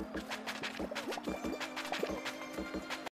Thank you.